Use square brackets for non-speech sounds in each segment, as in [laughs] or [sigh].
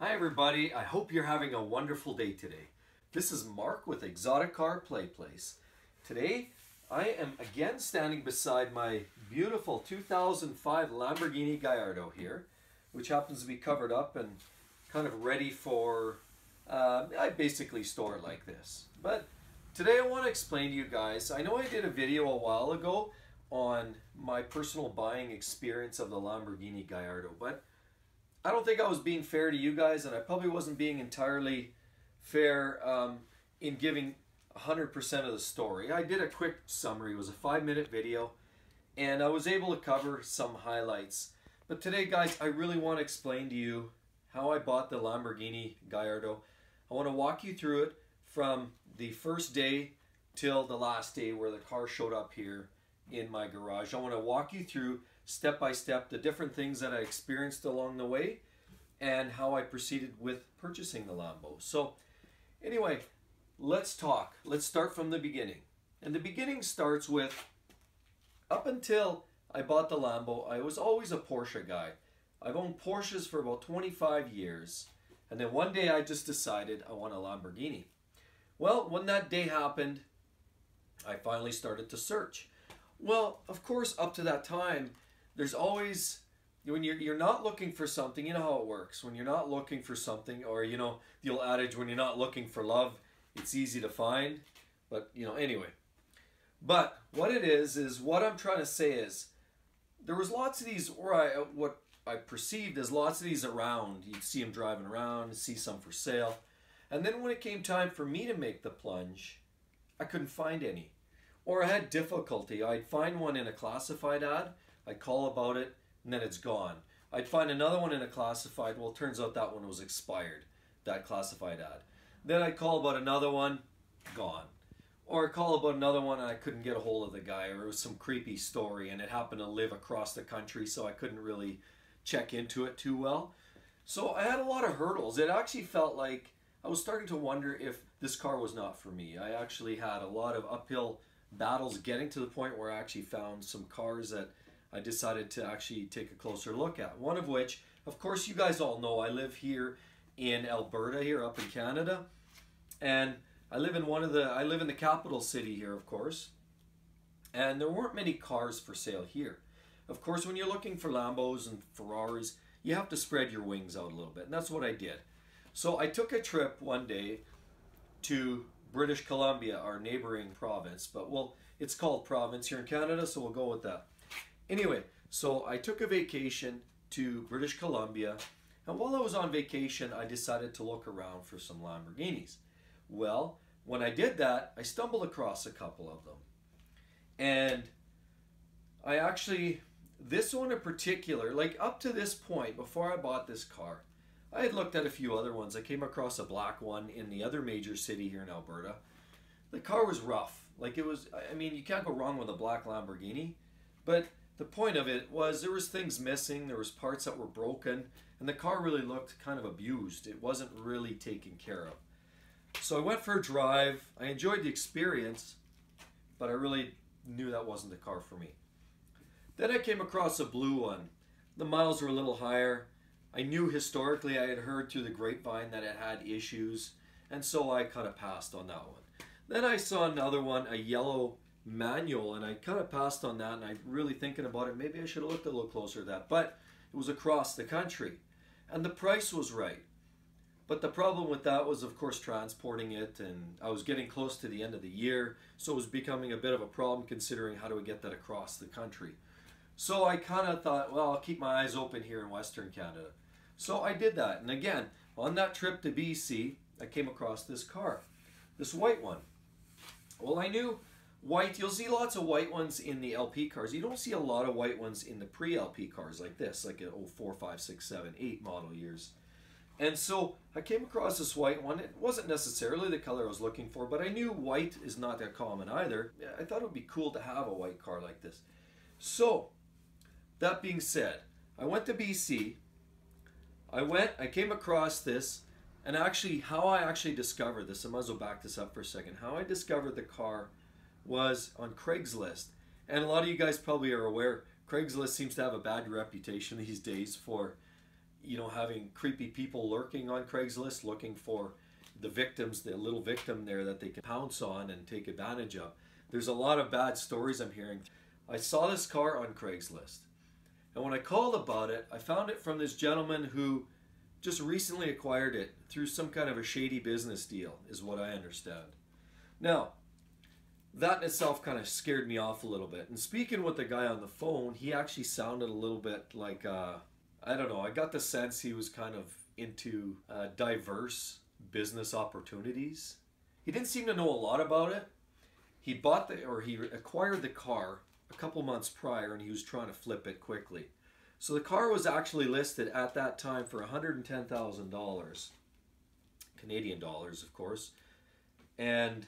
Hi everybody, I hope you're having a wonderful day today. This is Mark with Exotic Car Play Place. Today I am again standing beside my beautiful 2005 Lamborghini Gallardo here, which happens to be covered up and kind of ready for, uh, I basically store it like this. But today I want to explain to you guys, I know I did a video a while ago on my personal buying experience of the Lamborghini Gallardo, but I don't think I was being fair to you guys, and I probably wasn't being entirely fair um, in giving 100% of the story. I did a quick summary. It was a five-minute video, and I was able to cover some highlights. But today, guys, I really want to explain to you how I bought the Lamborghini Gallardo. I want to walk you through it from the first day till the last day where the car showed up here in my garage. I want to walk you through step by step the different things that I experienced along the way and how I proceeded with purchasing the Lambo. So anyway, let's talk. Let's start from the beginning. And the beginning starts with up until I bought the Lambo, I was always a Porsche guy. I've owned Porsches for about 25 years. And then one day I just decided I want a Lamborghini. Well, when that day happened, I finally started to search. Well, of course, up to that time, there's always when you're you're not looking for something, you know how it works. When you're not looking for something, or you know the old adage, when you're not looking for love, it's easy to find. But you know, anyway. But what it is is what I'm trying to say is there was lots of these, or I what I perceived as lots of these around. You'd see them driving around, see some for sale, and then when it came time for me to make the plunge, I couldn't find any, or I had difficulty. I'd find one in a classified ad I'd call about it, and then it's gone. I'd find another one in a classified. Well, turns out that one was expired, that classified ad. Then I'd call about another one, gone. Or I'd call about another one and I couldn't get a hold of the guy, or it was some creepy story and it happened to live across the country, so I couldn't really check into it too well. So I had a lot of hurdles. It actually felt like I was starting to wonder if this car was not for me. I actually had a lot of uphill battles getting to the point where I actually found some cars that I decided to actually take a closer look at. One of which, of course, you guys all know I live here in Alberta, here up in Canada, and I live in one of the I live in the capital city here, of course, and there weren't many cars for sale here. Of course, when you're looking for Lambos and Ferraris, you have to spread your wings out a little bit, and that's what I did. So I took a trip one day to British Columbia, our neighboring province, but well, it's called province here in Canada, so we'll go with that. Anyway, so I took a vacation to British Columbia, and while I was on vacation, I decided to look around for some Lamborghinis. Well, when I did that, I stumbled across a couple of them. And I actually, this one in particular, like up to this point, before I bought this car, I had looked at a few other ones. I came across a black one in the other major city here in Alberta. The car was rough. Like it was, I mean, you can't go wrong with a black Lamborghini, but the point of it was there was things missing, there was parts that were broken, and the car really looked kind of abused. It wasn't really taken care of. So I went for a drive. I enjoyed the experience, but I really knew that wasn't the car for me. Then I came across a blue one. The miles were a little higher. I knew historically I had heard through the grapevine that it had issues, and so I kind of passed on that one. Then I saw another one, a yellow manual and I kind of passed on that and I really thinking about it maybe I should have looked a little closer at that but it was across the country and the price was right. But the problem with that was of course transporting it and I was getting close to the end of the year so it was becoming a bit of a problem considering how do we get that across the country. So I kind of thought well I'll keep my eyes open here in Western Canada. So I did that and again on that trip to BC I came across this car this white one. Well I knew White, you'll see lots of white ones in the LP cars. You don't see a lot of white ones in the pre-LP cars like this, like an 04, 5, 6, 7, 8 model years. And so I came across this white one. It wasn't necessarily the color I was looking for, but I knew white is not that common either. I thought it would be cool to have a white car like this. So, that being said, I went to BC. I went, I came across this, and actually how I actually discovered this, I might as well back this up for a second. How I discovered the car was on Craigslist. And a lot of you guys probably are aware, Craigslist seems to have a bad reputation these days for you know, having creepy people lurking on Craigslist looking for the victims, the little victim there that they can pounce on and take advantage of. There's a lot of bad stories I'm hearing. I saw this car on Craigslist. And when I called about it, I found it from this gentleman who just recently acquired it through some kind of a shady business deal, is what I understand. Now, that in itself kind of scared me off a little bit. And speaking with the guy on the phone, he actually sounded a little bit like, uh, I don't know, I got the sense he was kind of into uh, diverse business opportunities. He didn't seem to know a lot about it. He bought the, or he acquired the car a couple months prior and he was trying to flip it quickly. So the car was actually listed at that time for $110,000, Canadian dollars, of course. And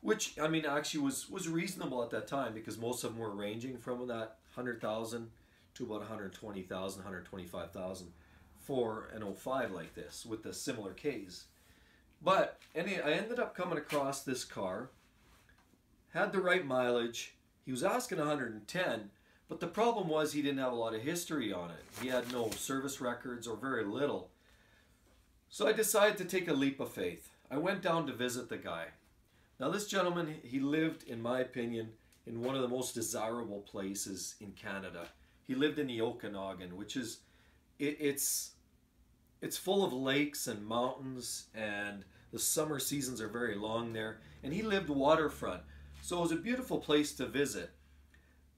which I mean actually was was reasonable at that time because most of them were ranging from that 100,000 to about 120,000, 125,000 for an 05 like this with the similar case. But any, I ended up coming across this car, had the right mileage. He was asking 110, but the problem was he didn't have a lot of history on it. He had no service records or very little. So I decided to take a leap of faith. I went down to visit the guy. Now this gentleman, he lived, in my opinion, in one of the most desirable places in Canada. He lived in the Okanagan, which is, it, it's, it's full of lakes and mountains and the summer seasons are very long there. And he lived waterfront. So it was a beautiful place to visit.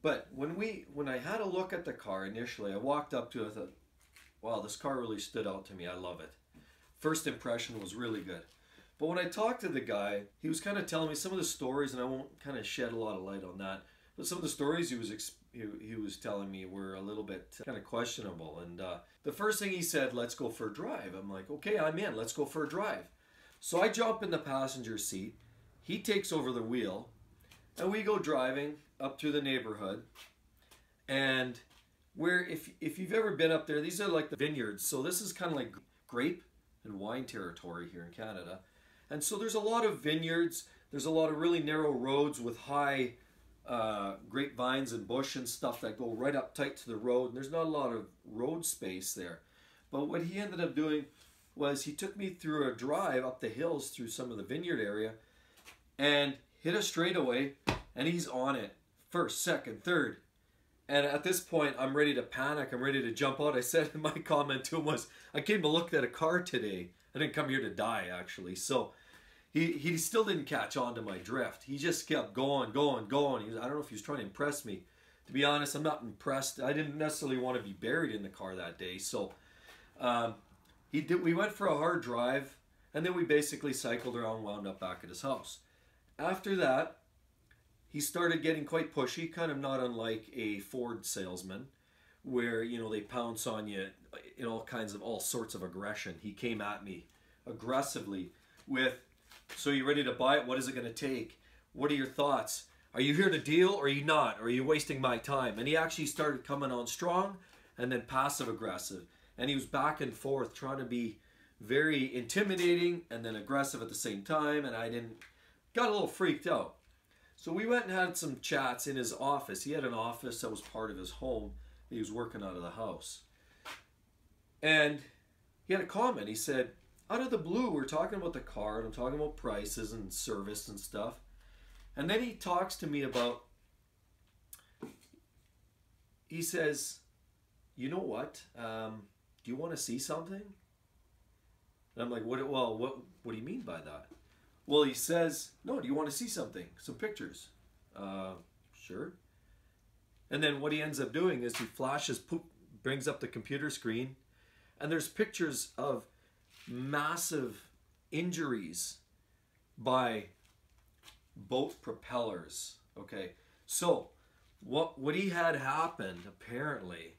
But when we when I had a look at the car initially, I walked up to it, I thought, wow, this car really stood out to me. I love it. First impression was really good. But when I talked to the guy, he was kind of telling me some of the stories, and I won't kind of shed a lot of light on that. But some of the stories he was he, he was telling me were a little bit kind of questionable. And uh, the first thing he said, "Let's go for a drive." I'm like, "Okay, I'm in. Let's go for a drive." So I jump in the passenger seat. He takes over the wheel, and we go driving up through the neighborhood. And where, if if you've ever been up there, these are like the vineyards. So this is kind of like grape and wine territory here in Canada. And so there's a lot of vineyards. There's a lot of really narrow roads with high uh, grapevines and bush and stuff that go right up tight to the road. And there's not a lot of road space there. But what he ended up doing was he took me through a drive up the hills through some of the vineyard area and hit a straightaway and he's on it first second third and at this point i'm ready to panic i'm ready to jump out i said in [laughs] my comment to him was i came to look at a car today i didn't come here to die actually so he, he still didn't catch on to my drift he just kept going going going was, i don't know if he was trying to impress me to be honest i'm not impressed i didn't necessarily want to be buried in the car that day so um, he did. We went for a hard drive, and then we basically cycled around, wound up back at his house. After that, he started getting quite pushy, kind of not unlike a Ford salesman, where you know they pounce on you in all kinds of all sorts of aggression. He came at me aggressively with, "So you ready to buy it? What is it going to take? What are your thoughts? Are you here to deal or are you not? Or are you wasting my time?" And he actually started coming on strong and then passive aggressive and he was back and forth trying to be very intimidating and then aggressive at the same time and I didn't got a little freaked out. So we went and had some chats in his office. He had an office that was part of his home. He was working out of the house. And he had a comment. He said, out of the blue, we're talking about the car and I'm talking about prices and service and stuff. And then he talks to me about, he says, you know what? Um, do you want to see something? And I'm like, what, well, what, what do you mean by that? Well, he says, no, do you want to see something? Some pictures. Uh, sure. And then what he ends up doing is he flashes, brings up the computer screen, and there's pictures of massive injuries by boat propellers. Okay, so what what he had happened apparently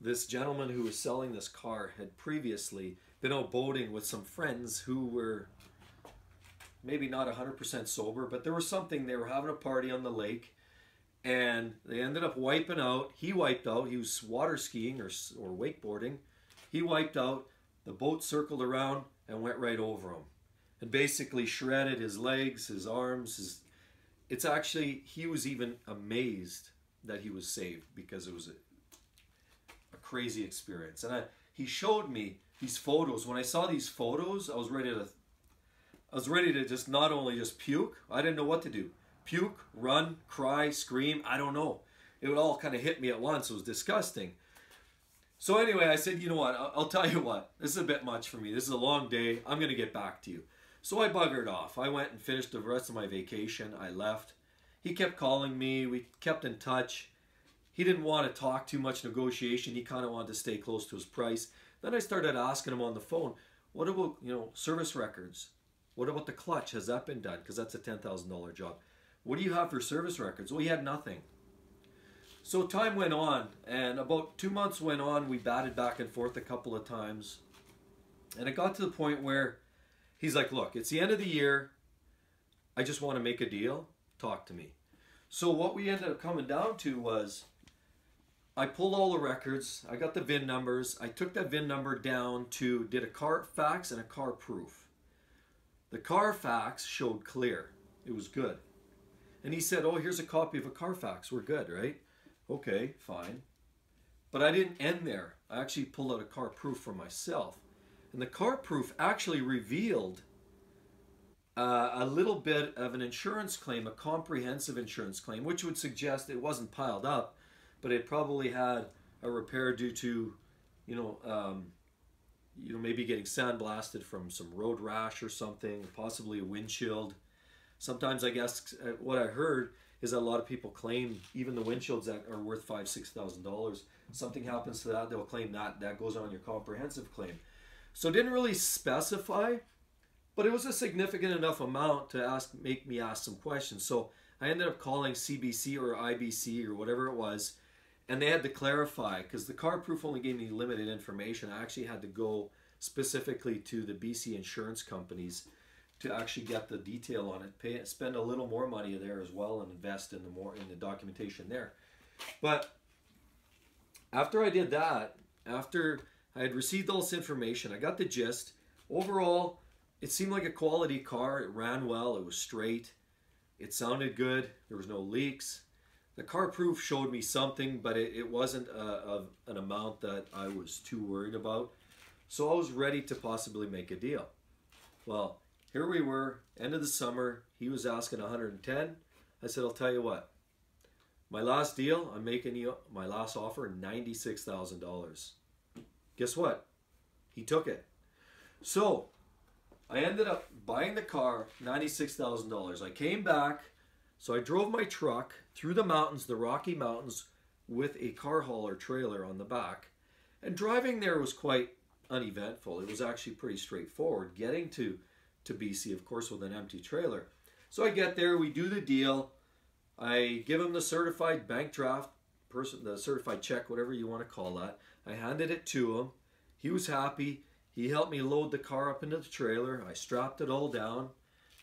this gentleman who was selling this car had previously been out boating with some friends who were maybe not 100% sober, but there was something. They were having a party on the lake and they ended up wiping out. He wiped out. He was water skiing or, or wakeboarding. He wiped out. The boat circled around and went right over him and basically shredded his legs, his arms. His, it's actually, he was even amazed that he was saved because it was a crazy experience. And I, he showed me these photos. When I saw these photos, I was ready to I was ready to just not only just puke, I didn't know what to do. Puke, run, cry, scream, I don't know. It would all kind of hit me at once. It was disgusting. So anyway, I said, you know what, I'll, I'll tell you what, this is a bit much for me. This is a long day. I'm going to get back to you. So I buggered off. I went and finished the rest of my vacation. I left. He kept calling me. We kept in touch. He didn't want to talk too much negotiation. He kind of wanted to stay close to his price. Then I started asking him on the phone, what about, you know, service records? What about the clutch? Has that been done? Because that's a $10,000 job. What do you have for service records? Well, he had nothing. So time went on, and about two months went on. We batted back and forth a couple of times. And it got to the point where he's like, Look, it's the end of the year. I just want to make a deal. Talk to me. So what we ended up coming down to was I pulled all the records. I got the VIN numbers. I took that VIN number down to, did a Carfax and a CarProof. The Carfax showed clear. It was good. And he said, oh, here's a copy of a Carfax. We're good, right? Okay, fine. But I didn't end there. I actually pulled out a CarProof for myself. And the CarProof actually revealed uh, a little bit of an insurance claim, a comprehensive insurance claim, which would suggest it wasn't piled up, but it probably had a repair due to, you know, um, you know, maybe getting sandblasted from some road rash or something, possibly a windshield. Sometimes I guess uh, what I heard is that a lot of people claim even the windshields that are worth five, six thousand dollars. Something happens to that, they'll claim that that goes on your comprehensive claim. So didn't really specify, but it was a significant enough amount to ask make me ask some questions. So I ended up calling CBC or IBC or whatever it was and they had to clarify because the CarProof only gave me limited information. I actually had to go specifically to the BC insurance companies to actually get the detail on it. Pay spend a little more money there as well and invest in the more in the documentation there. But after I did that, after I had received all this information, I got the gist. Overall, it seemed like a quality car. It ran well. It was straight. It sounded good. There was no leaks the CarProof showed me something, but it, it wasn't uh, a, a, an amount that I was too worried about. So I was ready to possibly make a deal. Well, here we were, end of the summer. He was asking 110. I said, I'll tell you what. My last deal, I'm making you my last offer, $96,000. Guess what? He took it. So I ended up buying the car, $96,000. I came back so I drove my truck through the mountains, the Rocky Mountains, with a car hauler trailer on the back. And driving there was quite uneventful. It was actually pretty straightforward getting to, to BC, of course, with an empty trailer. So I get there, we do the deal. I give him the certified bank draft, person, the certified check, whatever you want to call that. I handed it to him. He was happy. He helped me load the car up into the trailer. I strapped it all down.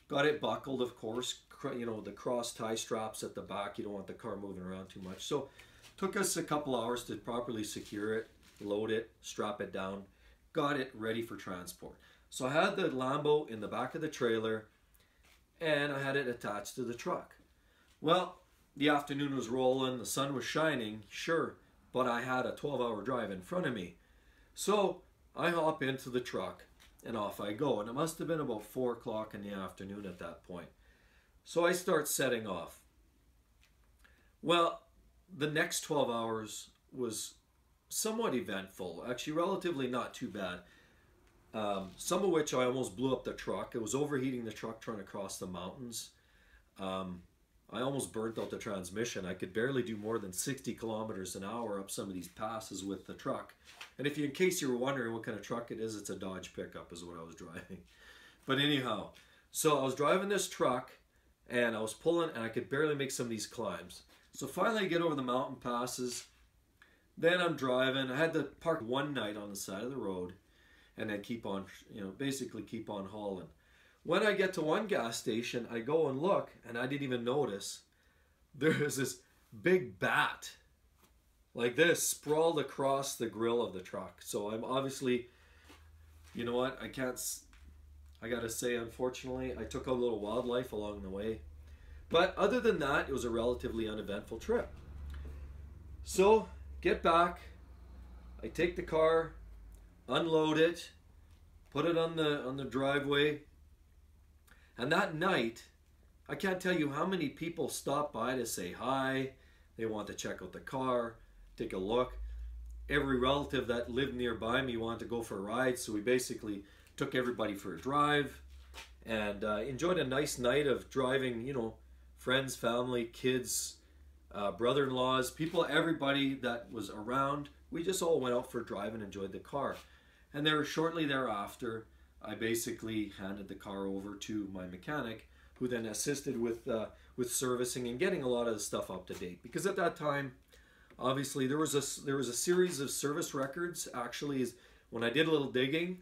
Got it buckled, of course, you know, the cross tie straps at the back. You don't want the car moving around too much. So took us a couple hours to properly secure it, load it, strap it down, got it ready for transport. So I had the Lambo in the back of the trailer and I had it attached to the truck. Well, the afternoon was rolling, the sun was shining, sure, but I had a 12 hour drive in front of me. So I hop into the truck and off I go. And it must have been about 4 o'clock in the afternoon at that point. So I start setting off. Well, the next 12 hours was somewhat eventful, actually, relatively not too bad. Um, some of which I almost blew up the truck. It was overheating the truck trying to cross the mountains. Um, I almost burnt out the transmission. I could barely do more than 60 kilometers an hour up some of these passes with the truck. And if you, in case you were wondering what kind of truck it is, it's a Dodge pickup is what I was [laughs] driving. But anyhow, so I was driving this truck and I was pulling and I could barely make some of these climbs. So finally I get over the mountain passes. Then I'm driving. I had to park one night on the side of the road and then keep on, you know, basically keep on hauling. When I get to one gas station, I go and look and I didn't even notice there is this big bat like this sprawled across the grill of the truck. So I'm obviously, you know what, I can't I gotta say, unfortunately, I took a little wildlife along the way. But other than that, it was a relatively uneventful trip. So, get back. I take the car. Unload it, put it on the on the driveway. And that night, I can't tell you how many people stopped by to say hi. They want to check out the car, take a look. Every relative that lived nearby me wanted to go for a ride, so we basically took everybody for a drive and uh, enjoyed a nice night of driving, you know, friends, family, kids, uh, brother-in-laws, people, everybody that was around. We just all went out for a drive and enjoyed the car. And there, shortly thereafter, I basically handed the car over to my mechanic, who then assisted with uh, with servicing and getting a lot of the stuff up to date. Because at that time, obviously, there was a there was a series of service records. Actually, is when I did a little digging,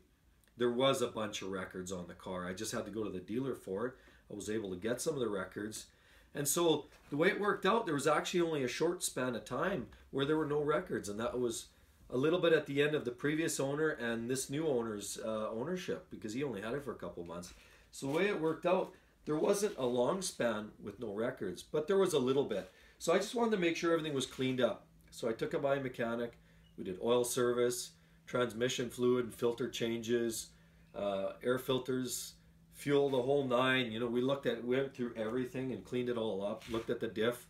there was a bunch of records on the car. I just had to go to the dealer for it. I was able to get some of the records. And so the way it worked out, there was actually only a short span of time where there were no records, and that was a little bit at the end of the previous owner and this new owner's uh, ownership because he only had it for a couple months. So the way it worked out, there wasn't a long span with no records, but there was a little bit. So I just wanted to make sure everything was cleaned up. So I took it by a mechanic. We did oil service, transmission fluid and filter changes, uh, air filters, fuel, the whole nine. You know, we looked at, we went through everything and cleaned it all up. Looked at the diff,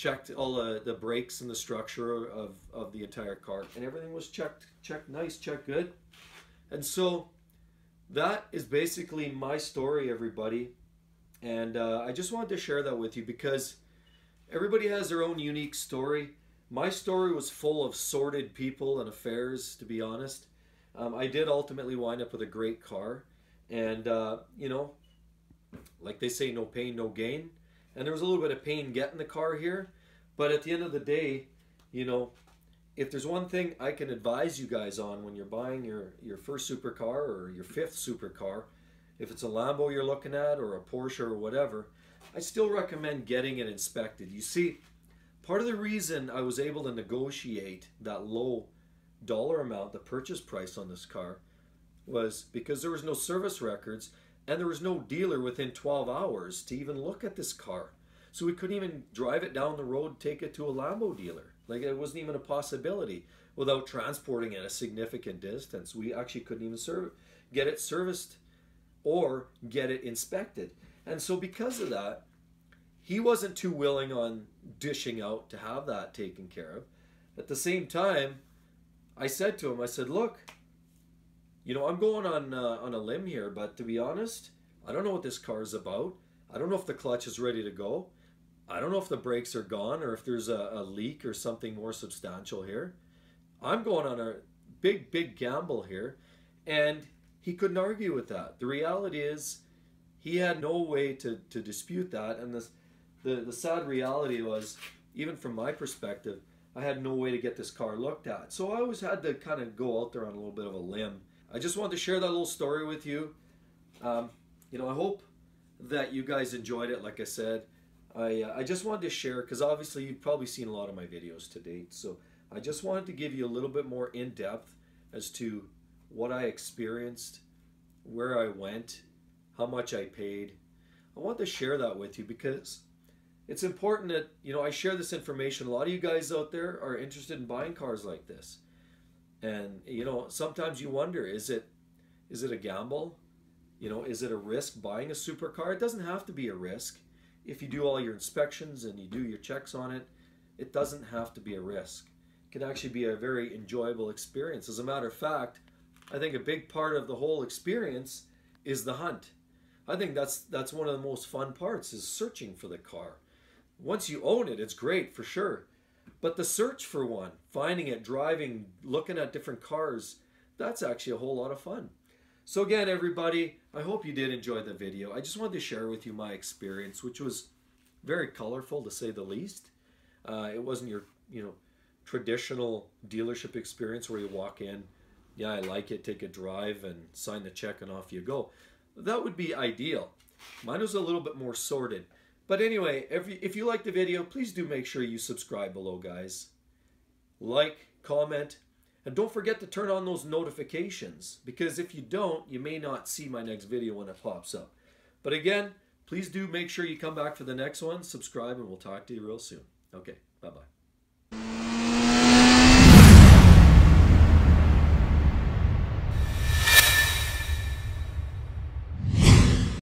checked all the, the brakes and the structure of, of the entire car, and everything was checked, checked nice, checked good. And so that is basically my story, everybody. And uh, I just wanted to share that with you because everybody has their own unique story. My story was full of sordid people and affairs, to be honest. Um, I did ultimately wind up with a great car. And, uh, you know, like they say, no pain, no gain. And there was a little bit of pain getting the car here. But at the end of the day, you know, if there's one thing I can advise you guys on when you're buying your, your first supercar or your fifth supercar, if it's a Lambo you're looking at or a Porsche or whatever, I still recommend getting it inspected. You see, part of the reason I was able to negotiate that low dollar amount, the purchase price on this car, was because there was no service records and there was no dealer within 12 hours to even look at this car. So we couldn't even drive it down the road, take it to a Lambo dealer. Like it wasn't even a possibility without transporting it a significant distance. We actually couldn't even serve, get it serviced or get it inspected. And so because of that, he wasn't too willing on dishing out to have that taken care of. At the same time, I said to him, I said, look, you know, I'm going on uh, on a limb here, but to be honest, I don't know what this car is about. I don't know if the clutch is ready to go. I don't know if the brakes are gone or if there's a, a leak or something more substantial here. I'm going on a big, big gamble here. And he couldn't argue with that. The reality is he had no way to, to dispute that. And this, the, the sad reality was, even from my perspective, I had no way to get this car looked at. So I always had to kind of go out there on a little bit of a limb I just wanted to share that little story with you. Um, you know, I hope that you guys enjoyed it. Like I said, I uh, I just wanted to share because obviously you've probably seen a lot of my videos to date. So I just wanted to give you a little bit more in depth as to what I experienced, where I went, how much I paid. I want to share that with you because it's important that you know I share this information. A lot of you guys out there are interested in buying cars like this. And you know, sometimes you wonder, is it is it a gamble? You know, is it a risk buying a supercar? It doesn't have to be a risk. If you do all your inspections and you do your checks on it, it doesn't have to be a risk. It can actually be a very enjoyable experience. As a matter of fact, I think a big part of the whole experience is the hunt. I think that's that's one of the most fun parts is searching for the car. Once you own it, it's great for sure. But the search for one, finding it, driving, looking at different cars, that's actually a whole lot of fun. So again, everybody, I hope you did enjoy the video. I just wanted to share with you my experience, which was very colorful to say the least. Uh, it wasn't your, you know, traditional dealership experience where you walk in, yeah, I like it, take a drive and sign the check and off you go. That would be ideal. Mine was a little bit more sordid. But anyway, if you, if you like the video, please do make sure you subscribe below, guys. Like, comment, and don't forget to turn on those notifications because if you don't, you may not see my next video when it pops up. But again, please do make sure you come back for the next one, subscribe, and we'll talk to you real soon. Okay, bye-bye.